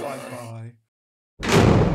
Bye bye.